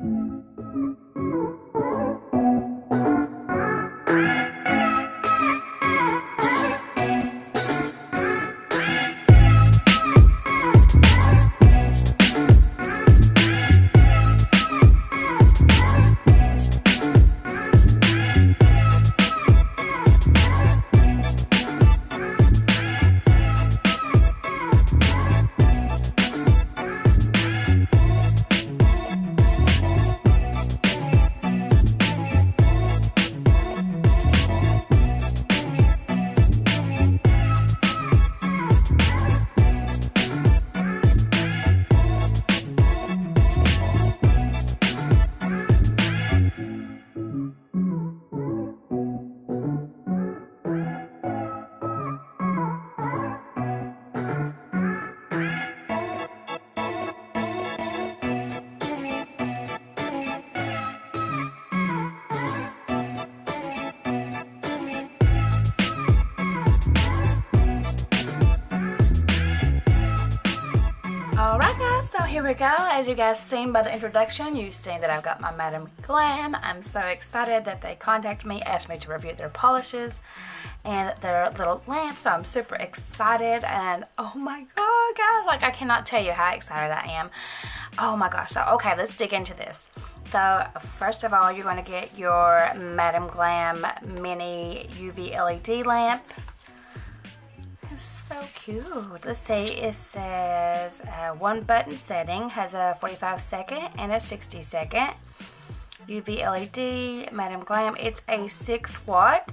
Alright guys, here we go. As you guys seen by the introduction, you've seen that I've got my Madam Glam. I'm so excited that they contacted me, asked me to review their polishes and their little lamp. So I'm super excited and oh my god guys, like I cannot tell you how excited I am. Oh my gosh, so okay, let's dig into this. So first of all, you're going to get your Madam Glam mini UV LED lamp so cute. Let's see, it says uh, one button setting has a 45 second and a 60 second. UV LED, Madam Glam, it's a 6 watt.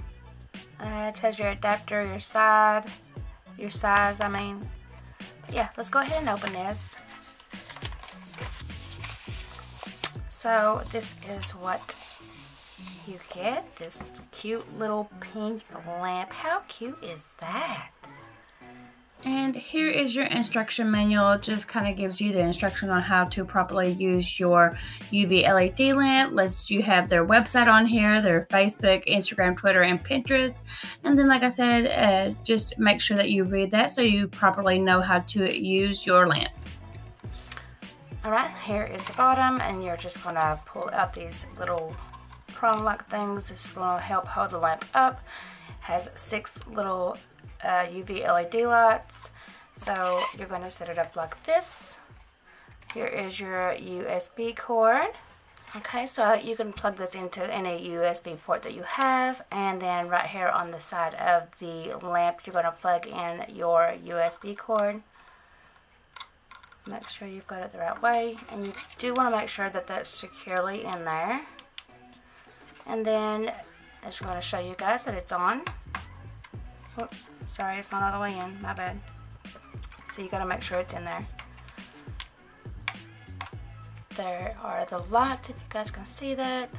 Uh, it tells your adapter, your side, your size, I mean. But yeah, let's go ahead and open this. So this is what you get, this cute little pink lamp. How cute is that? And here is your instruction manual. It just kind of gives you the instruction on how to properly use your UV LED lamp. Lets you have their website on here, their Facebook, Instagram, Twitter, and Pinterest. And then, like I said, uh, just make sure that you read that so you properly know how to use your lamp. Alright, here is the bottom, and you're just to pull out these little prong-like things. This is to help hold the lamp up. Has six little uh, UV LED lights. So you're going to set it up like this. Here is your USB cord. Okay, so you can plug this into any USB port that you have. And then right here on the side of the lamp, you're going to plug in your USB cord. Make sure you've got it the right way. And you do want to make sure that that's securely in there. And then I just want to show you guys that it's on. Whoops, sorry, it's not all the way in, my bad. So you gotta make sure it's in there. There are the lights, if you guys can see that.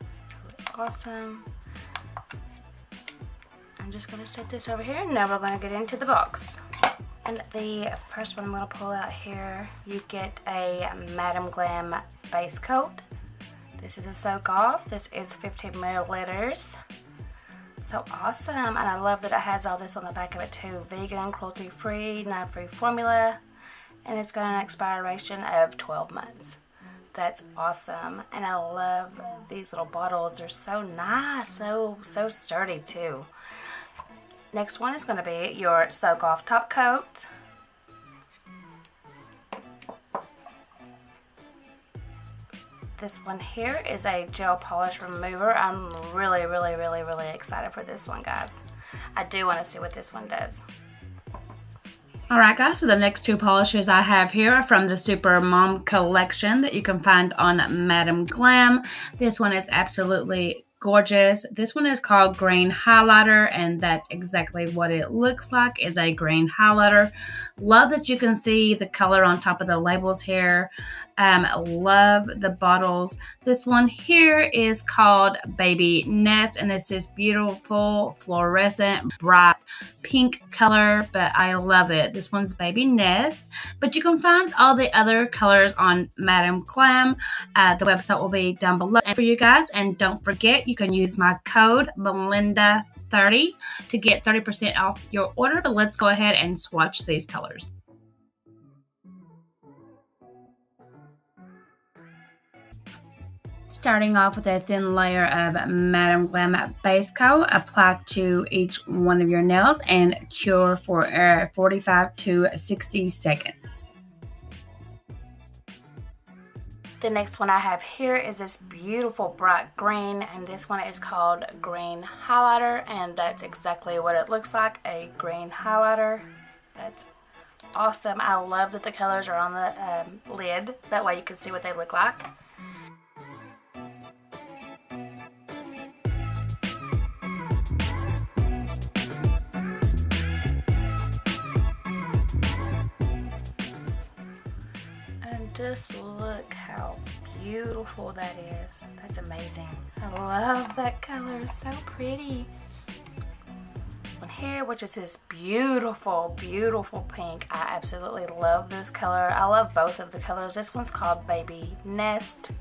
It's totally awesome. I'm just gonna set this over here, and now we're gonna get into the box. And the first one I'm gonna pull out here, you get a Madam Glam base coat. This is a soak off. This is 15 milliliters. So awesome. And I love that it has all this on the back of it too. Vegan, cruelty free, nut free formula. And it's got an expiration of 12 months. That's awesome. And I love these little bottles. They're so nice. So, so sturdy too. Next one is going to be your soak off top coat. This one here is a gel polish remover. I'm really, really, really, really excited for this one, guys. I do want to see what this one does. Alright guys, so the next two polishes I have here are from the Super Mom collection that you can find on Madam Glam. This one is absolutely gorgeous. This one is called Green Highlighter, and that's exactly what it looks like is a green highlighter. Love that you can see the color on top of the labels here. Um, love the bottles. This one here is called Baby Nest, and it's this is beautiful, fluorescent, bright pink color, but I love it. This one's Baby Nest, but you can find all the other colors on Madam Glam. Uh, the website will be down below for you guys, and don't forget, you can use my code Melinda 30 to get 30% off your order. But let's go ahead and swatch these colors. Starting off with a thin layer of Madam Glam base coat, apply to each one of your nails and cure for uh, 45 to 60 seconds. The next one I have here is this beautiful bright green and this one is called green highlighter and that's exactly what it looks like, a green highlighter. That's awesome. I love that the colors are on the um, lid. That way you can see what they look like. Beautiful that is. That's amazing. I love that color. It's so pretty here, which is this beautiful, beautiful pink. I absolutely love this color. I love both of the colors. This one's called Baby Nest.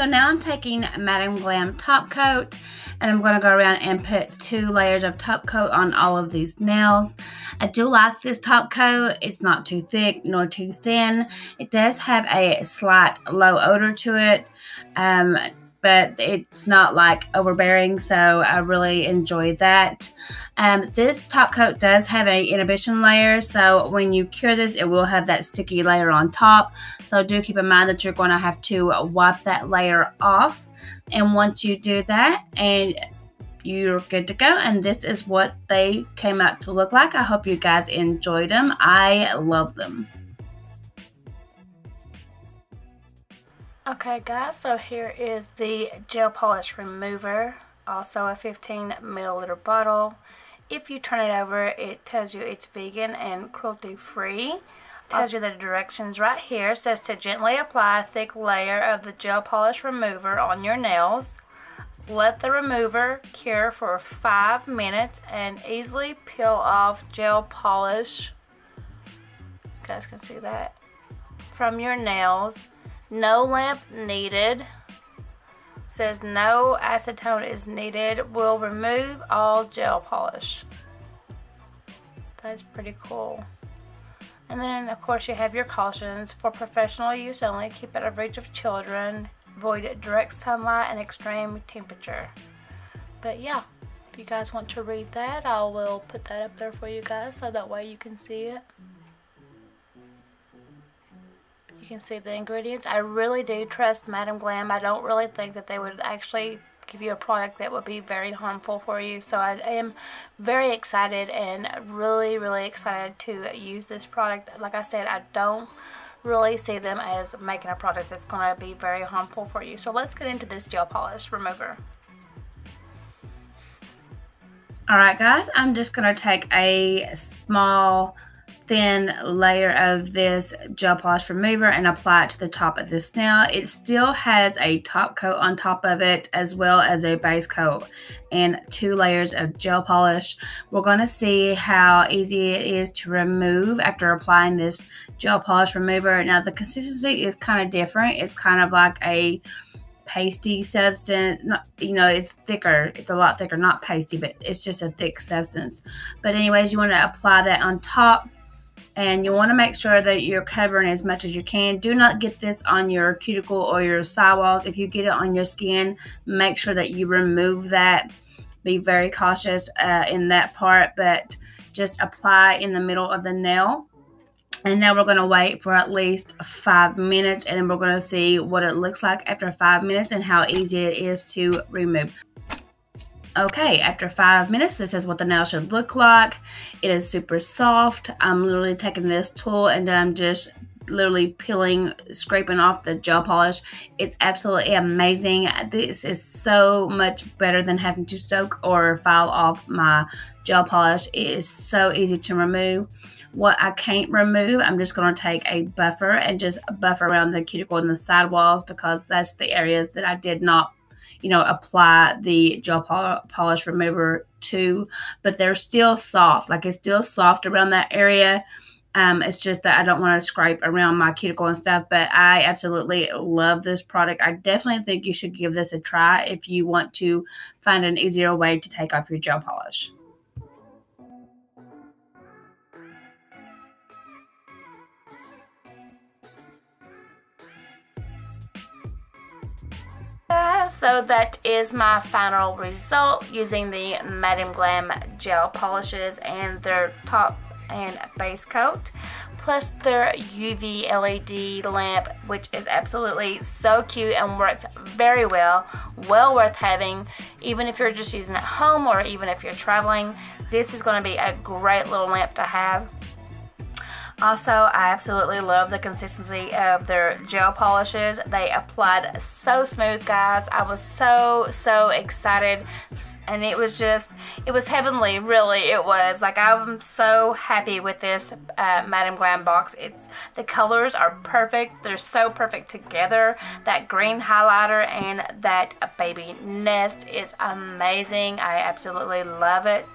So now I'm taking Madam Glam top coat and I'm going to go around and put two layers of top coat on all of these nails. I do like this top coat. It's not too thick nor too thin. It does have a slight low odor to it. Um, but it's not like overbearing, so I really enjoy that. Um, this top coat does have a inhibition layer, so when you cure this, it will have that sticky layer on top. So do keep in mind that you're going to have to wipe that layer off. And once you do that, and you're good to go and this is what they came out to look like i hope you guys enjoyed them i love them Okay guys, so here is the gel polish remover, also a 15 milliliter bottle. if you turn it over, it tells you it's vegan and cruelty free. Tells you the directions right here. It says to gently apply a thick layer of the gel polish remover on your nails. Let the remover cure for five minutes and easily peel off gel polish. You guys can see that from your nails. No lamp needed. Says no acetone is needed. Will remove all gel polish. That's pretty cool. And then, of course, you have your cautions for professional use only. Keep out of reach of children. Avoid direct sunlight and extreme temperature. But yeah, if you guys want to read that, I will put that up there for you guys so that way you can see it. You can see the ingredients. I really do trust Madam Glam. I don't really think that they would actually give you a product that would be very harmful for you. So I am very excited and really, really excited to use this product. Like I said, I don't really see them as making a product that's going to be very harmful for you. So let's get into this gel polish remover. Alright guys, I'm just going to take a small thin layer of this gel polish remover and apply it to the top of this nail. It still has a top coat on top of it as well as a base coat and two layers of gel polish. We're going to see how easy it is to remove after applying this gel polish remover. Now the consistency is kind of different. It's kind of like a pasty substance. Not, you know, it's thicker. It's a lot thicker, not pasty, but it's just a thick substance. But anyways, you want to apply that on top and you want to make sure that you're covering as much as you can. Do not get this on your cuticle or your sidewalls. If you get it on your skin, make sure that you remove that. Be very cautious uh, in that part, but just apply in the middle of the nail. And now we're going to wait for at least five minutes and then we're going to see what it looks like after five minutes and how easy it is to remove. Okay, after five minutes, this is what the nail should look like. It is super soft. I'm literally taking this tool and I'm just literally peeling, scraping off the gel polish. It's absolutely amazing. This is so much better than having to soak or file off my gel polish. It is so easy to remove. What I can't remove, I'm just going to take a buffer and just buffer around the cuticle and the sidewalls because that's the areas that I did not you know, apply the gel polish remover to, but they're still soft. Like it's still soft around that area. Um, it's just that I don't want to scrape around my cuticle and stuff, but I absolutely love this product. I definitely think you should give this a try if you want to find an easier way to take off your gel polish. So that is my final result using the Madam Glam gel polishes and their top and base coat plus their UV LED lamp which is absolutely so cute and works very well well worth having. Even if you're just using at home or even if you're traveling this is going to be a great little lamp to have also, I absolutely love the consistency of their gel polishes. They applied so smooth, guys. I was so, so excited. And it was just, it was heavenly, really. It was. Like, I'm so happy with this uh, Madam Glam box. It's The colors are perfect. They're so perfect together. That green highlighter and that baby nest is amazing. I absolutely love it.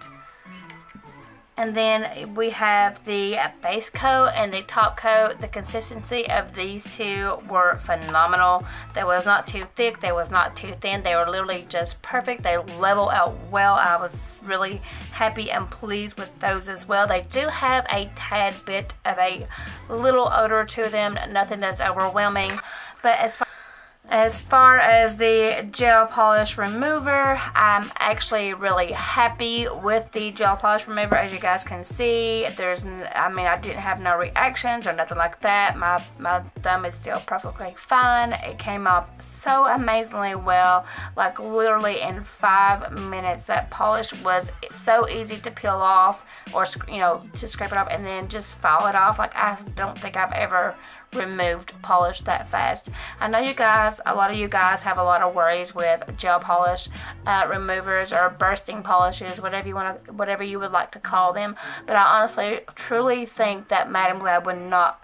And then we have the base coat and the top coat. The consistency of these two were phenomenal. They was not too thick, they was not too thin. They were literally just perfect. They level out well. I was really happy and pleased with those as well. They do have a tad bit of a little odor to them, nothing that's overwhelming. But as far as far as the gel polish remover, I'm actually really happy with the gel polish remover. As you guys can see, there's, I mean, I didn't have no reactions or nothing like that. My, my thumb is still perfectly fine. It came off so amazingly well, like literally in five minutes. That polish was so easy to peel off or, you know, to scrape it off and then just file it off. Like I don't think I've ever removed polish that fast. I know you guys, a lot of you guys have a lot of worries with gel polish uh, removers or bursting polishes, whatever you want to, whatever you would like to call them. But I honestly, truly think that Madam Glam would not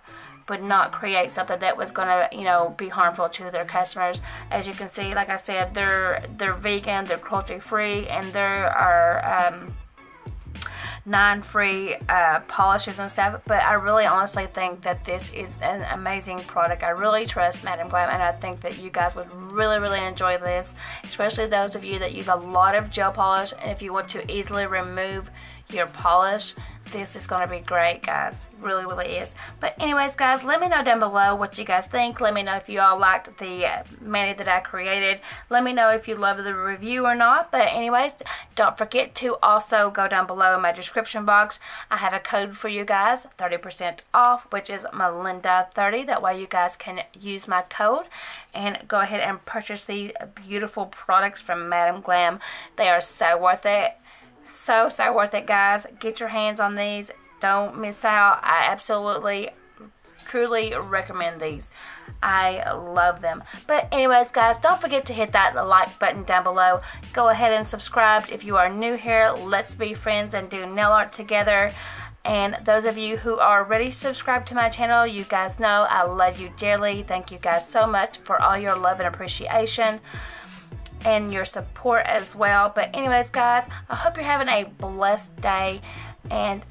would not create something that was going to you know be harmful to their customers as you can see like i said they're they're vegan they're cruelty free and there are um, 9-free uh, polishes and stuff but I really honestly think that this is an amazing product. I really trust Madam Glam and I think that you guys would really really enjoy this especially those of you that use a lot of gel polish. And if you want to easily remove your polish this is to be great guys. Really really is. But anyways guys let me know down below what you guys think. Let me know if you all liked the uh, mani that I created. Let me know if you loved the review or not. But anyways don't forget to also go down below in my description box. I have a code for you guys 30% off which is Melinda30 that way you guys can use my code and go ahead and purchase these beautiful products from Madam Glam. They are so worth it so, so worth it, guys. Get your hands on these. Don't miss out. I absolutely, truly recommend these. I love them. But anyways, guys, don't forget to hit that like button down below. Go ahead and subscribe if you are new here. Let's be friends and do nail art together. And those of you who are already subscribed to my channel, you guys know I love you dearly. Thank you guys so much for all your love and appreciation and your support as well. But anyways, guys, I hope you're having a blessed day and